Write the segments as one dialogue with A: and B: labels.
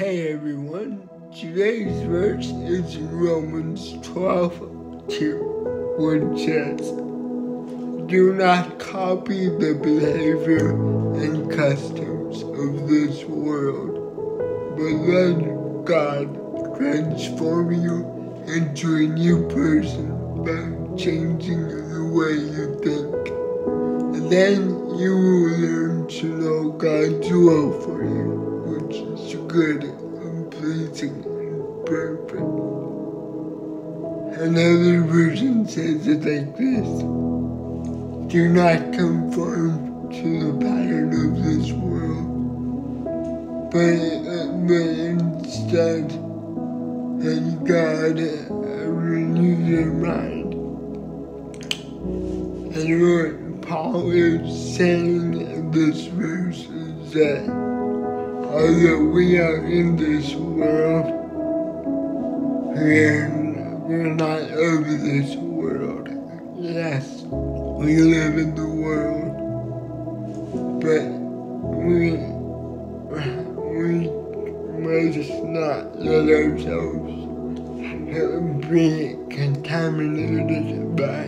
A: Hey everyone, today's verse is Romans 12 2, which says, Do not copy the behavior and customs of this world, but let God transform you into a new person by changing the way you think. And then you will learn to know God's will for you which is good and pleasing and perfect. Another version says it like this Do not conform to the pattern of this world, but, but instead let God uh, renew your mind. And what Paul is saying in this verse is that although we are in this world, we're, we're not of this world. Yes, we live in the world, but we, we must not let ourselves be contaminated by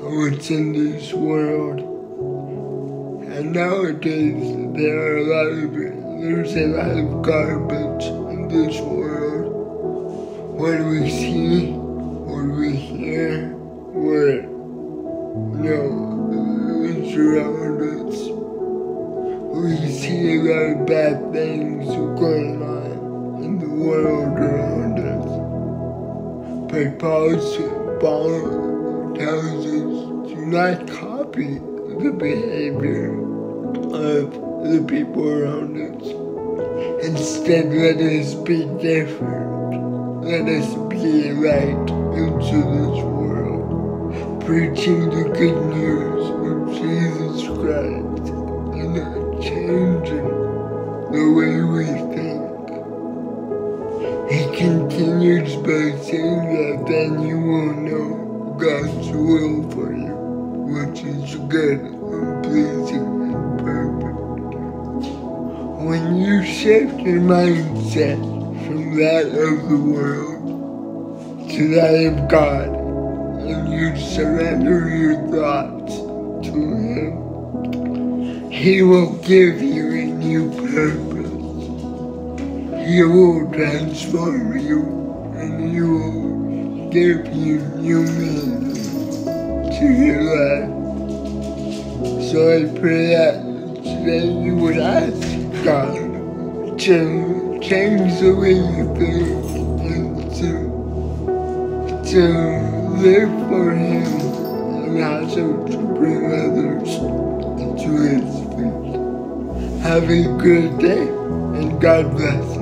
A: what's in this world. And nowadays, there are a lot of there's a lot of garbage in this world. What we see, what we hear, what know is around us. We see a lot of bad things going on in the world around us. But Paul, Paul tells us do not copy the behavior of the people around us. Instead, let us be different. Let us be light into this world, preaching the good news of Jesus Christ and not changing the way we think. He continues by saying that then you will know God's will for you, which is good and pleasing when you shift your mindset from that of the world to that of God, and you surrender your thoughts to Him, He will give you a new purpose. He will transform you, and He will give you new meaning to your life. So I pray that today you would ask God to change the way you think and to, to live for Him and also to bring others into His feet. Have a good day and God bless.